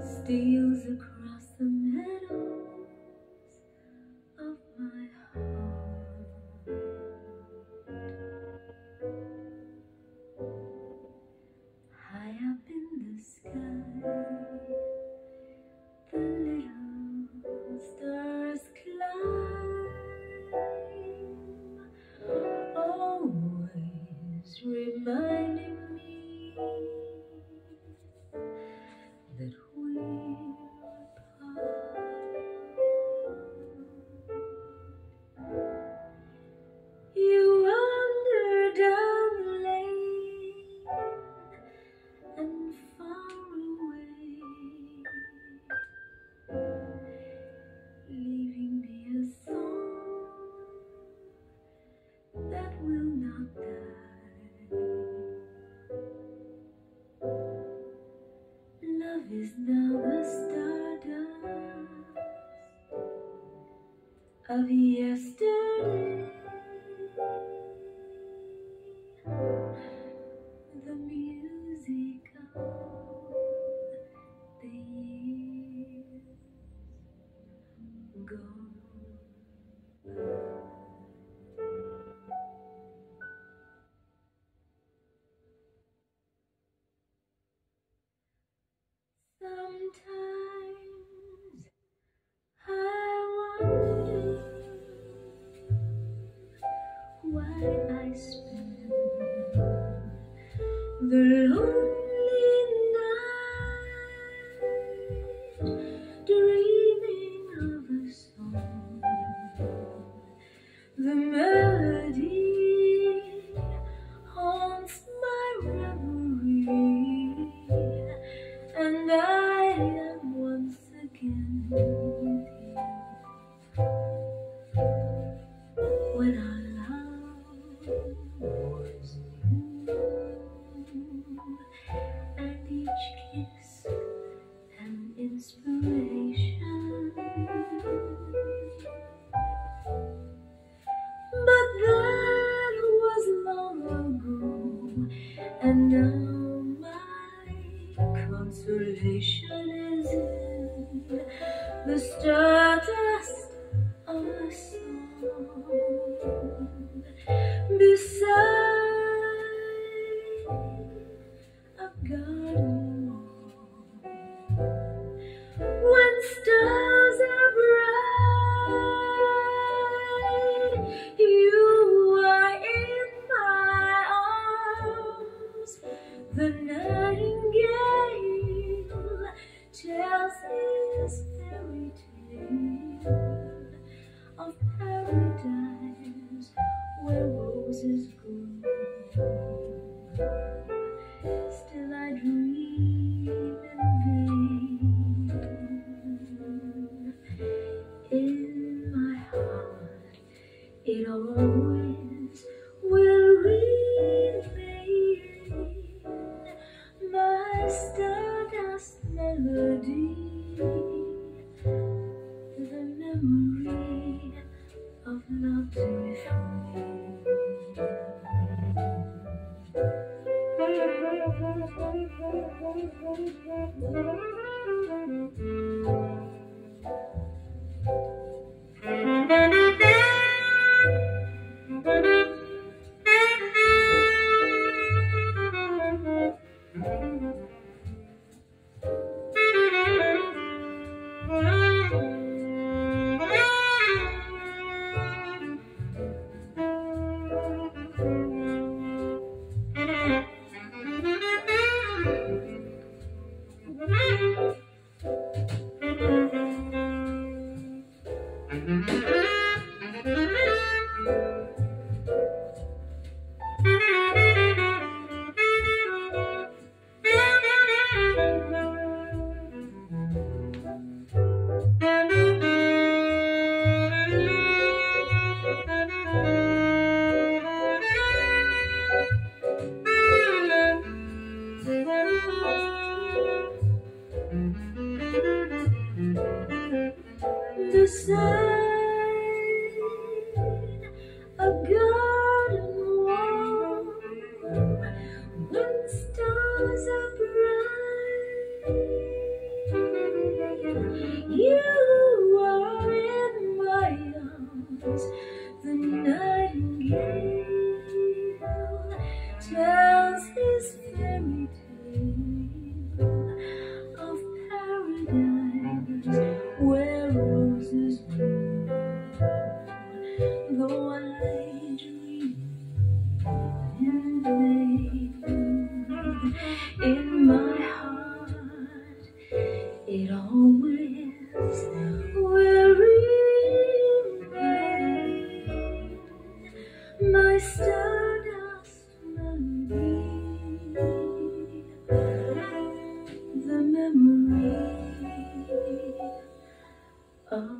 Steals across the meadow. Of yesterday. Why I spend the lonely dreaming of a song. Inspiration. But that was long ago, and now my consolation is in the stardust beside roses grow. Still I dream in vain. In my heart, it always will remain my stardust melody, the memory of love's refrain. beside a garden wall when stars are bright. You are in my arms, the nightingale tells his fairy tale. My stardust melody, the memory of